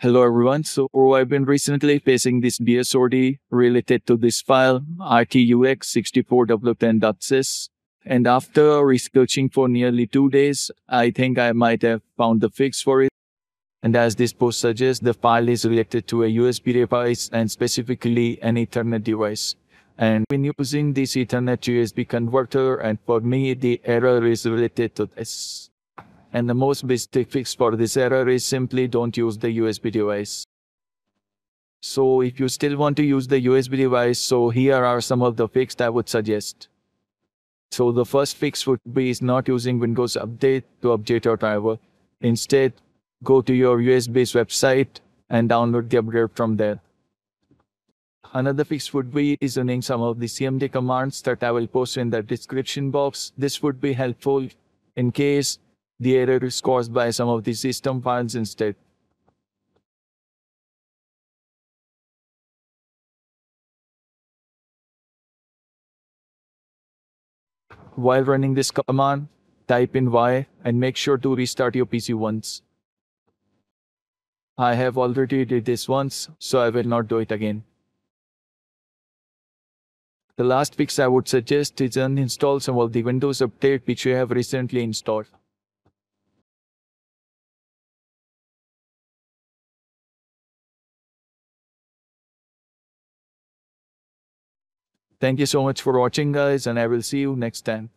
Hello everyone. So I've been recently facing this BSOD related to this file RTUX64W10.sys. And after researching for nearly two days, I think I might have found the fix for it. And as this post suggests, the file is related to a USB device and specifically an Ethernet device. And when using this Ethernet USB converter, and for me, the error is related to this. And the most basic fix for this error is simply don't use the USB device. So if you still want to use the USB device, so here are some of the fixes I would suggest. So the first fix would be is not using Windows Update to update your driver. Instead, go to your USB's website and download the upgrade from there. Another fix would be is running some of the CMD commands that I will post in the description box. This would be helpful in case the error is caused by some of the system files instead. While running this command, type in Y and make sure to restart your PC once. I have already did this once, so I will not do it again. The last fix I would suggest is uninstall some of the Windows Update which you have recently installed. Thank you so much for watching guys and I will see you next time.